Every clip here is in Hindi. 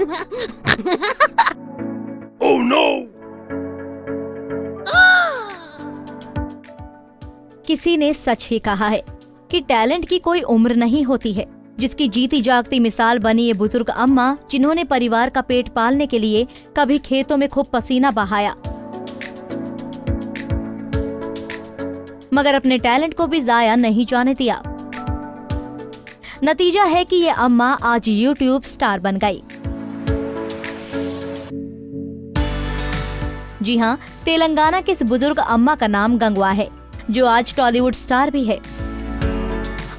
Oh no! किसी ने सच ही कहा है कि टैलेंट की कोई उम्र नहीं होती है, जिसकी जीती जागती मिसाल बनी ये बुज़ुर्ग अम्मा, जिन्होंने परिवार का पेट पालने के लिए कभी खेतों में खूब पसीना बहाया। मगर अपने टैलेंट को भी जाया नहीं जाने दिया। नतीजा है कि ये अम्मा आज यूट्यूब स्टार बन गई। जी हाँ तेलंगाना के इस बुज़ुर्ग अम्मा का नाम गंगवा है, जो आज टॉलीवुड स्टार भी है।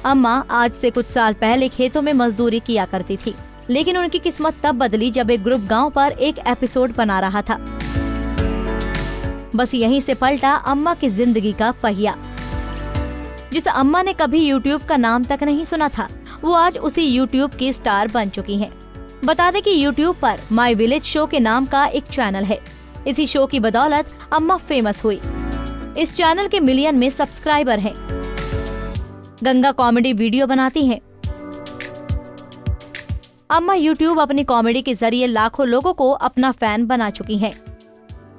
अम्मा आज से कुछ साल पहले खेतों में मजदूरी किया करती थी, लेकिन उनकी किस्मत तब बदली जब एक ग्रुप गाँव पर एक एपिसोड बना रहा था। बस यहीं से पलटा अम्मा की ज़िंदगी का पहिया। जिस अम्मा ने कभी यूट्यूब का नाम तक नहीं सुना था, वो आज उसी यूट्यूब की स्टार बन चुकी हैं। बता दें कि यूट्यूब पर माई विलेज शो के नाम का एक चैनल है। इसी शो की बदौलत अम्मा फ़ेमस हुई इस चैनल के मिलियन में सब्सक्राइबर हैं। गंगा कॉमेडी वीडियो बनाती हैं। अम्मा यूट्यूब अपनी कॉमेडी के ज़रिए लाखों लोगों को अपना फ़ैन बना चुकी हैं।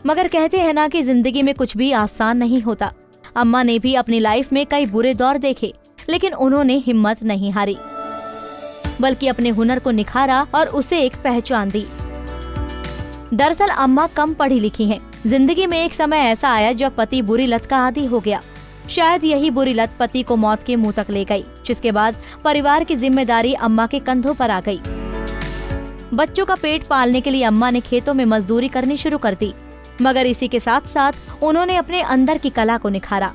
मगर कहते हैं ना कि ज़िंदगी में कुछ भी आसान नहीं होता अम्मा ने भी अपनी लाइफ में कई बुरे दौर देखे, लेकिन उन्होंने हिम्मत नहीं हारी बल्कि अपने हुनर को निखारा और उसे एक पहचान दी दरअसल अम्मा कम पढ़ी लिखी हैं। ज़िंदगी में एक समय ऐसा आया जब पति बुरी लत का आदि हो गया। शायद यही बुरी लत पति को मौत के मुँह तक ले गई, जिसके बाद परिवार की ज़िम्मेदारी अम्मा के कंधों पर आ गई। बच्चों का पेट पालने के लिए अम्मा ने खेतों में मजदूरी करनी शुरू कर दी। मगर इसी के साथ साथ उन्होंने अपने अंदर की कला को निखारा।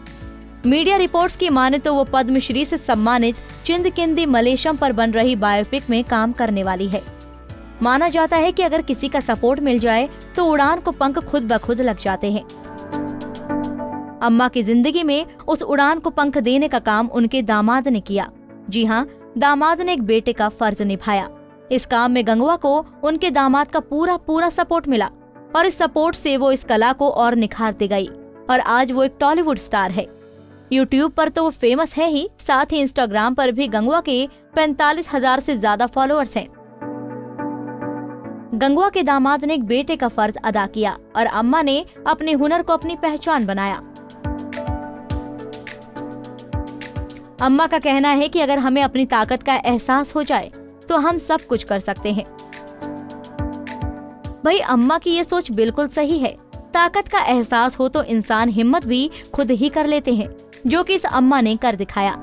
मीडिया रिपोर्ट्स की माने तो वो पद्मश्री से सम्मानित चिंद किंदी मलेशम पर बन रही बायोपिक में काम करने वाली है। माना जाता है कि अगर किसी का सपोर्ट मिल जाए तो उड़ान को पंख खुद ब खुद लग जाते हैं। अम्मा की ज़िंदगी में उस उड़ान को पंख देने का काम उनके दामाद ने किया। जी हाँ दामाद ने एक बेटे का फ़र्ज़ निभाया। इस काम में गंगवा को उनके दामाद का पूरा पूरा सपोर्ट मिला, और इस सपोर्ट से वो इस कला को और निखारती गई, और आज वो एक टॉलीवुड स्टार है। यूट्यूब पर तो वो फ़ेमस है ही, साथ ही इंस्टाग्राम पर भी गंगवा के पैंतालीस हज़ार से ज़्यादा फॉलोअर्स हैं। गंगवा के दामाद ने एक बेटे का फ़र्ज़ अदा किया और अम्मा ने अपने हुनर को अपनी पहचान बनाया। अम्मा का कहना है कि अगर हमें अपनी ताकत का एहसास हो जाए तो हम सब कुछ कर सकते हैं। भाई, अम्मा की ये सोच बिल्कुल सही है। ताकत का एहसास हो तो इंसान हिम्मत भी खुद ही कर लेते हैं, जो कि इस अम्मा ने कर दिखाया।